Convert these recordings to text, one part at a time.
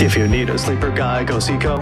If you need a sleeper guy, go see Koh.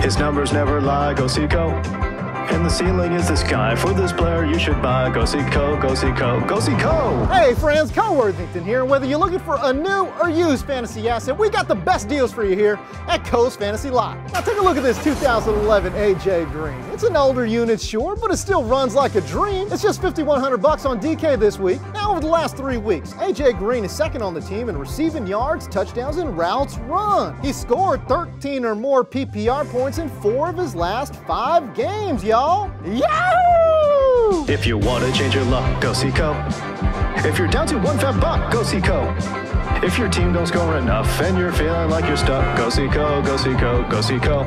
His numbers never lie, go see Koh. And the ceiling is the sky. For this player, you should buy. Go see Koh, go see Koh, go see Koh. Hey friends, Koh Worthington here. Whether you're looking for a new or used fantasy asset, we got the best deals for you here at Koh's Fantasy Lot. Now take a look at this 2011 AJ Green. It's an older unit, sure, but it still runs like a dream. It's just 5,100 bucks on DK this week. Now over the last three weeks, AJ Green is second on the team in receiving yards, touchdowns, and routes run. He scored 13 or more PPR points in four of his last five games, y'all y'all. Yahoo! If you want to change your luck, go see Koh. If you're down to one FAAB buck, go see Koh. If your team don't score enough and you're feeling like you're stuck, go see Koh, go see Koh, go see Koh.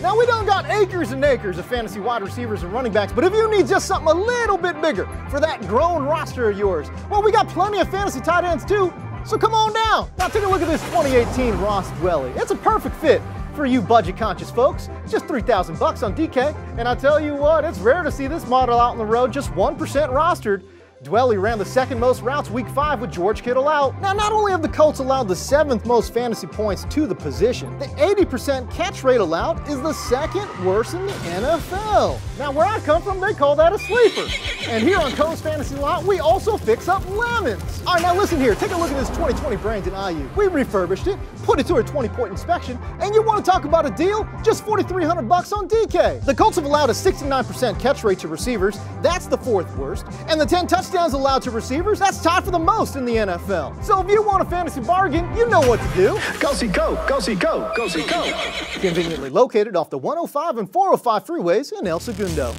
Now we don't got acres and acres of fantasy wide receivers and running backs, but if you need just something a little bit bigger for that grown roster of yours, well, we got plenty of fantasy tight ends too. So come on down. Now take a look at this 2018 Ross Dwelley. It's a perfect fit for you budget conscious folks. Just 3,000 bucks on DK. And I tell you what, it's rare to see this model out on the road just 1% rostered. Dwelley ran the second most routes week five with George Kittle out. Now, not only have the Colts allowed the seventh most fantasy points to the position, the 80% catch rate allowed is the second worst in the NFL. Now, where I come from, they call that a sleeper. And here on Koh's Fantasy Lot, we also fix up lemons. All right, now listen here. Take a look at this 2020 Brandon Aiyuk. We refurbished it, put it to a 20-point inspection, and you want to talk about a deal? Just 4,300 bucks on DK. The Colts have allowed a 69% catch rate to receivers. That's the fourth worst. And the 10 touchdowns touchdowns allowed to receivers, that's tied for the most in the NFL. So if you want a fantasy bargain, you know what to do. Go see go, go see go, go see go. Conveniently located off the 105 and 405 freeways in El Segundo.